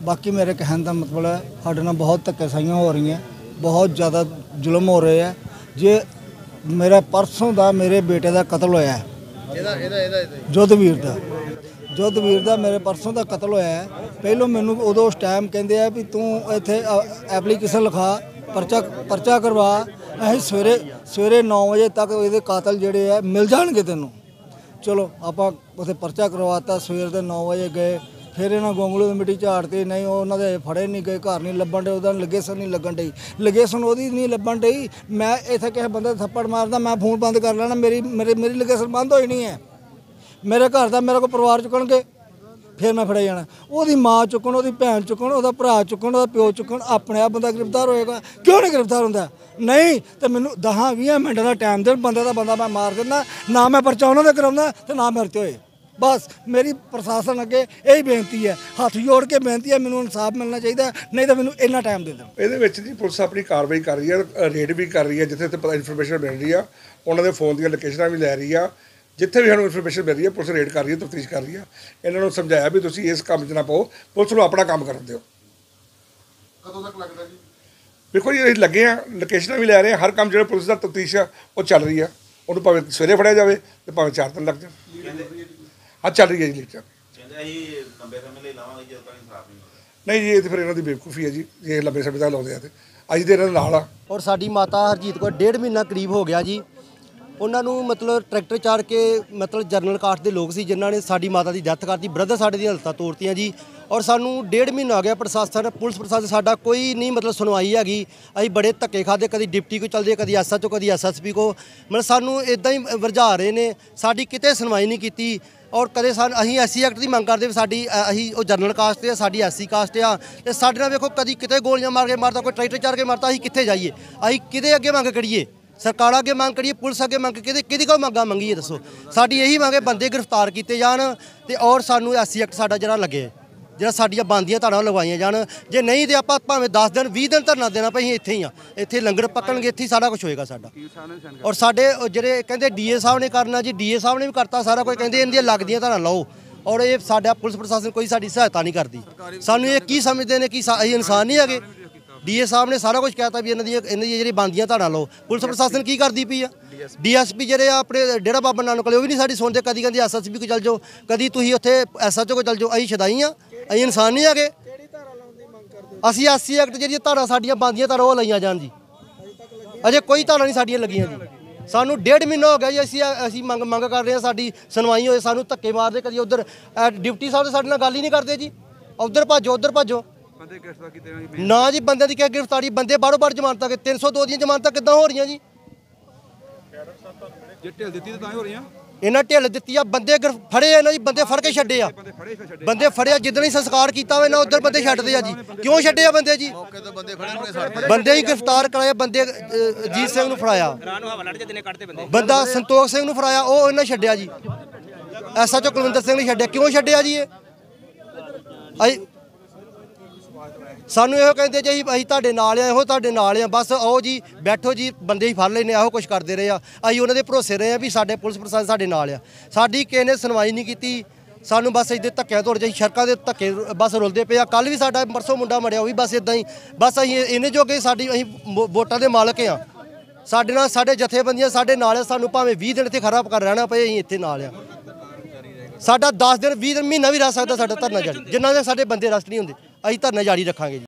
ਬਾਕੀ ਮੇਰੇ ਕਹਿਣ ਦਾ ਮਤਲਬ ਹੈ ਸਾਡੇ ਨਾਲ ਬਹੁਤ ਧੱਕੇਸ਼ਾਹੀਆਂ ਹੋ ਰਹੀਆਂ ਬਹੁਤ ਜ਼ਿਆਦਾ ਜ਼ੁਲਮ ਹੋ ਰਹੇ ਹੈ ਜੇ ਮੇਰਾ ਪਰਸੋਂ ਦਾ ਮੇਰੇ ਬੇਟੇ ਦਾ ਕਤਲ ਹੋਇਆ ਹੈ ਇਹਦਾ ਇਹਦਾ ਇਹਦਾ ਜੋਧਵੀਰ ਦਾ ਜੋਧਵੀਰ ਦਾ ਮੇਰੇ ਪਰਸੋਂ ਦਾ ਕਤਲ ਹੋਇਆ ਹੈ ਪਹਿਲੋਂ ਮੈਨੂੰ ਉਦੋਂ ਉਸ ਟਾਈਮ ਕਹਿੰਦੇ ਆ ਵੀ ਤੂੰ ਇੱਥੇ ਐਪਲੀਕੇਸ਼ਨ ਲਿਖਾ ਪਰਚਾ ਪਰਚਾ ਕਰਵਾ, ਅਸੀਂ ਸਵੇਰੇ ਸਵੇਰੇ 9 ਵਜੇ ਤੱਕ ਇਹਦੇ ਕਾਤਲ ਜਿਹੜੇ ਆ, ਮਿਲ ਜਾਣਗੇ ਤੈਨੂੰ। ਚਲੋ, ਆਪਾਂ ਉੱਥੇ ਪਰਚਾ ਕਰਵਾਤਾ, ਸਵੇਰ ਦੇ 9 ਵਜੇ ਗਏ। ਫਿਰ ਇਹਨਾਂ ਗੋਂਗਲੂ ਦੀ ਮਿੱਟੀ ਝਾੜਤੀ, ਨਹੀਂ ਉਹਨਾਂ ਦੇ ਫੜੇ ਨਹੀਂ ਗਏ, ਘਰ ਨਹੀਂ ਲੱਭਣ ਡੇ ਉਹਦਾ ਲੋਕੇਸ਼ਨ ਨਹੀਂ ਲੱਗਣ ਡਈ। ਲੋਕੇਸ਼ਨ ਉਹਦੀ ਨਹੀਂ ਲੱਭਣ ਡਈ। ਮੈਂ ਇੱਥੇ ਕਿਸੇ ਬੰਦੇ ਥੱਪੜ ਮਾਰਦਾ, ਮੈਂ ਫੋਨ ਬੰਦ ਕਰ ਲੈਣਾ, ਮੇਰੀ ਮੇਰੀ ਮੇਰੀ ਲੋਕੇਸ਼ਨ ਬੰਦ ਹੋਈ ਨਹੀਂ ਹੈ। ਮੇਰੇ ਘਰ ਦਾ ਮੇਰੇ ਕੋਈ ਪਰਿਵਾਰ ਚੁੱਕਣਗੇ। ਫਿਰ ਮੈਂ ਫੜਿਆ ਜਾਣਾ। ਉਹਦੀ ਮਾਂ ਚੁੱਕਣ, ਉਹਦੀ ਭੈਣ ਚੁੱਕਣ, ਉਹਦਾ ਭਰਾ ਚੁੱਕਣ, ਉਹਦਾ ਪਿਓ ਚੁੱਕਣ, ਆਪਣੇ ਆਪ ਬੰਦਾ ਗ੍ਰਿਫਤਾਰ ਹੋਏਗਾ। ਕਿਉਂ ਨਹੀਂ ਗ੍ਰਿਫਤਾਰ ਹੁੰਦਾ? ਨਹੀਂ, ਤੇ ਮੈਨੂੰ 10 20 ਮਿੰਟ ਦਾ ਟਾਈਮ ਦੇਣ, ਬੰਦੇ ਦਾ ਬੰਦਾ ਮੈਂ ਮਾਰ ਦਿੰਦਾ, ਨਾ ਮੈਂ ਪਰਚਾ ਉਹਨਾਂ ਦੇ ਕਰਾਉਂਦਾ ਤੇ ਨਾ ਮੇਰੇ ਤੇ ਹੋਏ। ਬਸ, ਮੇਰੀ ਪ੍ਰਸ਼ਾਸਨ ਅੱਗੇ ਇਹੀ ਬੇਨਤੀ ਹੈ। ਹੱਥ ਜੋੜ ਕੇ ਬੇਨਤੀ ਹੈ, ਮੈਨੂੰ ਇਨਸਾਫ ਮਿਲਣਾ ਚਾਹੀਦਾ, ਨਹੀਂ ਤਾਂ ਮੈਨੂੰ ਇੰਨਾ ਟਾਈਮ ਦੇ ਦਿਓ। ਇਹਦੇ ਵਿੱਚ ਜੀ ਪੁਲਿਸ ਆਪਣੀ ਕਾਰਵਾਈ ਕਰ ਰਹੀ ਹੈ ਰੇਡ ਵੀ ਕਰ ਰਹੀ ਹੈ, ਜਿੱਥੇ ਤੇ ਪਤਾ ਇਨਫੋਰਮੇਸ਼ਨ ਮਿਲ ਰਹੀ ਆ। ਉਹਨਾਂ ਦੇ ਫੋਨ ਦੀਆਂ ਲੋਕੇਸ਼ਨਾਂ ਵੀ ਲੈ ਰਹੀ ਆ। ਜਿੱਥੇ ਵੀ ਸਾਨੂੰ ਇਨਫੋਰਮੇਸ਼ਨ ਮਿਲ ਰਹੀ ਹੈ ਪੁਲਿਸ ਰੇਡ ਕਰ ਰਹੀ ਹੈ ਤਫਤੀਸ਼ ਕਰ ਰਹੀ ਆ ਇਹਨਾਂ ਨੂੰ ਸਮਝਾਇਆ ਵੀ ਤੁਸੀਂ ਇਸ ਕੰਮ 'ਚ ਨਾ ਪਾਓ ਪੁਲਿਸ ਨੂੰ ਆਪਣਾ ਕੰਮ ਕਰਨ ਦਿਓ। ਕਦੋਂ ਤੱਕ ਲੱਗਦਾ ਜੀ? ਦੇਖੋ ਜੀ ਅਸੀਂ ਲੱਗੇ ਆ ਲੋਕੇਸ਼ਨਾਂ ਵੀ ਲੈ ਰਹੇ ਆ ਹਰ ਕੰਮ ਜਿਹੜਾ ਪੁਲਿਸ ਦਾ ਤਫਤੀਸ਼ ਆ ਉਹ ਚੱਲ ਰਹੀ ਆ। ਉਹਨੂੰ ਭਾਵੇਂ ਸਵੇਰੇ ਫੜਿਆ ਜਾਵੇ ਤੇ ਭਾਵੇਂ ਚਾਰ ਦਿਨ ਲੱਗ ਜਾਣ। ਹਾਂ ਚੱਲ ਰਹੀ ਹੈ ਜੀ ਲੀਚਾ ਕਹਿੰਦੇ ਅਸੀਂ ਲੰਬੇ ਸਮੇਂ ਲਈ ਲਾਵਾਂਗੇ ਜਦੋਂ ਤੱਕ ਇਨਸਾਫ ਨਹੀਂ ਨਹੀਂ ਜੀ ਇਹ ਤੇ ਫਿਰ ਇਹਨਾਂ ਦੀ ਬੇਵਕੂਫੀ ਹੈ ਜੀ ਇਹ ਲੰਬੇ ਸਮੇਂ ਤੱਕ ਲਾਉਂਦੇ ਆ ਤੇ। ਅੱਜ ਦੇ ਇਹਨਾਂ ਨਾਲ ਆ। ਔਰ ਸਾਡੀ ਮਾਤਾ ਹਰਜੀਤ ਕੌਰ ਡੇਢ ਮਹੀਨਾ ਕਰੀਬ ਹੋ ਗਿਆ ਜੀ ਉਹਨਾਂ ਨੂੰ ਮਤਲਬ ਟਰੈਕਟਰ ਚਾੜ ਕੇ ਮਤਲਬ ਜਰਨਲ ਕਾਸਟ ਦੇ ਲੋਕ ਸੀ ਜਿਨ੍ਹਾਂ ਨੇ ਸਾਡੀ ਮਾਤਾ ਦੀ ਡੈਥ ਕਰਤੀ ਬ੍ਰਦਰ ਸਾਡੇ ਦੀਆਂ ਹਲਤਾਂ ਤੋੜਤੀਆਂ ਜੀ। ਔਰ ਸਾਨੂੰ ਡੇਢ ਮਹੀਨਾ ਹੋ ਗਿਆ ਪ੍ਰਸ਼ਾਸਨ, ਪੁਲਿਸ ਪ੍ਰਸ਼ਾਸਨ ਸਾਡਾ ਕੋਈ ਨਹੀਂ ਮਤਲਬ ਸੁਣਵਾਈ ਹੈਗੀ। ਅਸੀਂ ਬੜੇ ਧੱਕੇ ਖਾਦੇ ਕਦੀ ਡਿਪਟੀ ਕੋ ਚਲਦੇ, ਕਦੀ ਐਸਐਚਓ ਕਦੀ ਐਸਐਸਪੀ ਕੋ ਮਤਲਬ ਸਾਨੂੰ ਇਦਾਂ ਹੀ ਵਰਝਾ ਰਹੇ ਨੇ, ਸਾਡੀ ਕਿਤੇ ਸੁਣਵਾਈ ਨਹੀਂ ਕੀਤੀ। ਔਰ ਕਦੇ ਸਾਨੂੰ, ਅਸੀਂ ਐਸਸੀ ਐਕਟ ਦੀ ਮੰਗ ਕਰਦੇ ਵੀ ਸਾਡੀ ਅਸੀਂ ਉਹ ਜਰਨਲ ਕਾਸਟ ਆ, ਸਾਡੀ ਐਸਸੀ ਕਾਸਟ ਆ। ਤੇ ਸਾਡੇ ਨਾਲ ਵੇਖੋ ਕਦੀ ਕਿਤੇ ਗੋਲੀਆਂ ਮਾਰ ਕੇ ਮਾਰਦਾ ਕੋਈ ਟਰੈਕਟਰ ਚਾੜ ਕੇ ਮਾਰਦਾ ਅਸੀਂ ਕਿੱਥੇ ਜਾਈਏ? ਅਸੀਂ ਕਿਤੇ ਅੱਗੇ ਮੰਗ ਕਰੀਏ? ਸਰਕਾਰਾਂ ਅੱਗੇ ਮੰਗ ਕਰੀਏ, ਪੁਲਿਸ ਅੱਗੇ ਮੰਗ ਕਿਹਦੇ ਕਿਹਦੀ ਕੋਲ ਮੰਗਾਂ ਮੰਗੀਏ ਦੱਸੋ? ਸਾਡੀ ਇਹੀ ਮੰਗ ਹੈ ਬੰਦੇ ਗ੍ਰਿਫਤਾਰ ਕੀਤੇ ਜਾਣ ਤੇ ਔਰ ਸਾਨੂੰ ਐਸੀ ਐਕਟ ਸਾਡਾ ਜਿਹੜਾ ਲੱਗੇ, ਜਿਹੜਾ ਸਾਡੀਆਂ ਬੰਦੀਆਂ ਧਾਰਾਂ ਲਗਵਾਈਆਂ ਜਾਣ। ਜੇ ਨਹੀਂ ਤੇ ਆਪਾਂ ਭਾਵੇਂ 10 ਦਿਨ 20 ਦਿਨ ਧਰਨਾ ਦੇਣਾ ਪਈ ਅਸੀਂ ਇੱਥੇ ਹੀ ਆ। ਇੱਥੇ ਲੰਗਰ ਪੱਕਣਗੇ, ਇੱਥੇ ਹੀ ਸਾਰਾ ਕੁਝ ਹੋਏਗਾ ਸਾਡਾ। ਔਰ ਸਾਡੇ ਜਿਹੜੇ ਕਹਿੰਦੇ ਡੀਏ ਸਾਹਿਬ ਨੇ ਕਰਨਾ ਜੀ ਡੀਏ ਸਾਹਿਬ ਨੇ ਵੀ ਕਰਤਾ ਸਾਰਾ ਕੁਝ ਕਹਿੰਦੇ ਇਹਨਾਂ ਦੀਆਂ ਲੱਗਦੀਆਂ ਧਾਰਾਂ ਲਾਓ। ਔਰ ਇਹ ਸਾਡਾ ਪੁਲਿਸ ਪ੍ਰਸ਼ਾਸਨ ਕੋਈ ਸਾਡੀ ਸਹਾਇਤਾ ਨਹੀਂ ਕਰਦੀ। ਸਾਨੂੰ ਇਹ ਕੀ ਸਮਝਦੇ ਨੇ ਕਿ ਸਾ- ਅਸੀਂ ਇਨਸਾਨ ਨਹੀਂ ਹੈਗੇ। ਡੀਏ ਸਾਹਿਬ ਨੇ ਸਾਰਾ ਕੁਝ ਕਹਿਤਾ ਵੀ ਇਹਨਾਂ ਦੀਆਂ ਇਹਨਾਂ ਦੀਆਂ ਜਿਹੜੀ ਬੰਦੀਆਂ ਧਾਰਾਂ ਲਓ। ਪੁਲਿਸ ਪ੍ਰਸ਼ਾਸਨ ਕੀ ਕਰਦੀ ਪਈ ਆ? ਡੀਐਸਪੀ ਜਿਹੜੇ ਆ ਆਪਣੇ ਡੇਰਾ ਬਾਬਾ ਨਾਨਕ ਵਾਲੇ ਉਹ ਵੀ ਨਹੀਂ ਸਾਡੀ ਸੁਣਦੇ। ਕਦੀ ਕਹਿੰਦੇ ਐਸਐਸਪੀ ਕੋ ਚੱਲ ਜਾਓ ਕਦੀ ਤੁਸੀਂ ਉੱਥੇ ਐਸਐਚਓ ਕੋ ਚੱਲ ਜਾਓ। ਅਸੀਂ ਸ਼ਦਾਈ ਆ ਅਸੀਂ ਇਨਸਾਨ ਨਹੀਂ ਹੈਗੇ। ਅਸੀਂ 80 ਐਕਟ ਜਿਹੜੀਆਂ ਧਾਰਾਂ ਸਾਡੀਆਂ ਬੰਦੀਆਂ ਧਾਰਾਂ ਉਹ ਲਈਆਂ ਜਾਣ ਜੀ। ਅਜੇ ਕੋਈ ਧਾਰਾਂ ਨਹੀਂ ਸਾਡੀਆਂ ਲੱਗੀਆਂ ਜੀ। ਸਾਨੂੰ ਡੇਢ ਮਹੀਨਾ ਹੋ ਗਿਆ ਜੀ ਅਸੀਂ ਅਸੀਂ ਮੰਗ ਮੰਗ ਕਰ ਰਹੇ ਹਾਂ ਸਾਡੀ ਸੁਣਵਾਈ ਹੋਏ ਸਾਨੂੰ ਧੱਕੇ ਮਾਰਦੇ ਕਦੀ ਉਧਰ ਡਿਪਟੀ ਸਾਹਿਬ ਸਾਡੇ ਨਾਲ ਗੱਲ ਹੀ ਨਹੀਂ ਕਰਦੇ ਜੀ। ਉਧਰ ਭੱਜੋ ਉਧਰ ਭੱਜੋ। ਨਾ ਜੀ ਬੰਦੇ ਦੀ ਕਿਹ ਗ੍ਰਿਫਤਾਰੀ? ਬੰਦੇ ਬਾਰੋ ਬਾਰ ਜ਼ਮਾਨਤਾਂ ਕਿ 302 ਦੀਆਂ ਜ਼ਮਾਨਤਾਂ ਕਿੱਦਾਂ ਹੋ ਰਹੀਆਂ ਜੀ? ਜੇ ਢਿੱਲ ਦਿੱਤੀ ਤਾਂ ਤਾਂ ਹੀ ਹੋ ਰਹੀਆਂ। ਇਹਨਾਂ ਢਿੱਲ ਦਿੱਤੀ ਆ ਬੰਦੇ ਫੜੇ ਆ ਇਹਨਾਂ ਜੀ ਬੰਦੇ ਫੜ ਕੇ ਛੱਡੇ ਆ। ਬੰਦੇ ਫੜਿਆ ਜਿੱਦਣ ਹੀ ਸੰਸਕਾਰ ਕੀਤਾ ਹੋਇਆ ਨਾ ਉਧਰ ਬੰਦੇ ਛੱਡਦੇ ਆ ਜੀ। ਕਿਉਂ ਛੱਡੇ ਆ ਬੰਦੇ ਜੀ? ਬੰਦੇ ਹੀ ਗ੍ਰਿਫਤਾਰ ਕਰਾਏ ਬੰਦੇ ਅ, ਅਜੀਤ ਸਿੰਘ ਨੂੰ ਫੜਾਇਆ। ਬੰਦਾ। ਸੰਤੋਖ ਸਿੰਘ ਨੂੰ ਫੜਾਇਆ ਉਹ ਇਹਨਾਂ ਛੱਡਿਆ ਜੀ। ਐਸਐਚਓ ਕੁਲਵਿੰਦਰ ਸਿੰਘ ਨੇ ਛੱਡਿਆ। ਕਿਉਂ ਛੱਡਿਆ ਜੀ ਇਹ? ਅਸੀਂ ਸਾਨੂੰ ਇਹੋ ਕਹਿੰਦੇ ਜੀ, ਅਸੀਂ ਅਸੀਂ ਤੁਹਾਡੇ ਨਾਲ ਆ, ਇਹੋ ਤੁਹਾਡੇ ਨਾਲ ਆ। ਬਸ ਆਓ ਜੀ, ਬੈਠੋ ਜੀ, ਬੰਦੇ ਹੀ ਫੜ ਲੈਨੇ ਇਹੋ ਕੁਝ ਕਰਦੇ ਰਹੇ ਆ। ਅਸੀਂ ਉਹਨਾਂ ਦੇ ਭਰੋਸੇ ਰਹੇ ਆ ਵੀ ਸਾਡੇ ਪੁਲਿਸ ਪ੍ਰਸ਼ਾਸਨ ਸਾਡੇ ਨਾਲ ਆ। ਸਾਡੀ ਕਿਸੇ ਨੇ ਸੁਣਵਾਈ ਨਹੀਂ ਕੀਤੀ। ਸਾਨੂੰ ਬਸ ਇਹਦੇ ਧੱਕਿਆਂ ਤੋੜ ਜਾਈ, ਸੜਕਾਂ ਦੇ ਧੱਕੇ ਬਸ ਰੁਲਦੇ ਪਏ ਆ। ਕੱਲ ਵੀ ਸਾਡਾ ਪਰਸੋਂ ਮੁੰਡਾ ਮੜਿਆ ਉਹ ਵੀ ਬਸ ਇਦਾਂ ਹੀ। ਬਸ ਅਸੀਂ ਇਹਨੇ ਜੋਗੇ ਸਾਡੀ ਅਸੀਂ ਵੋਟਾਂ ਦੇ ਮਾਲਕ ਆ। ਸਾਡੇ ਨਾਲ ਸਾਡੇ ਜਥੇਬੰਦੀਆਂ ਸਾਡੇ ਨਾਲ ਆ, ਸਾਨੂੰ ਭਾਵੇਂ 20 ਦਿਨ ਇੱਥੇ ਖਰਾਬ ਕਰ ਰਹਿਣਾ ਪਏ, ਅਸੀਂ ਇੱਥੇ ਨਾਲ ਆ। ਸਾਡਾ 10 ਦਿਨ 20 ਦਿਨ, ਮਹੀਨਾ ਵੀ ਰਹਿ ਸਕਦਾ ਸਾਡਾ ਧਰਨਾ ਜਾਰੀ। ਜਿੰਨਾ ਦੇ ਸਾਡੇ ਬੰਦੇ ਰਸਟ ਨਹੀਂ ਹੁੰਦੇ, ਅਸੀਂ ਧਰਨਾ ਜਾਰੀ ਰੱਖਾਂਗੇ ਜੀ।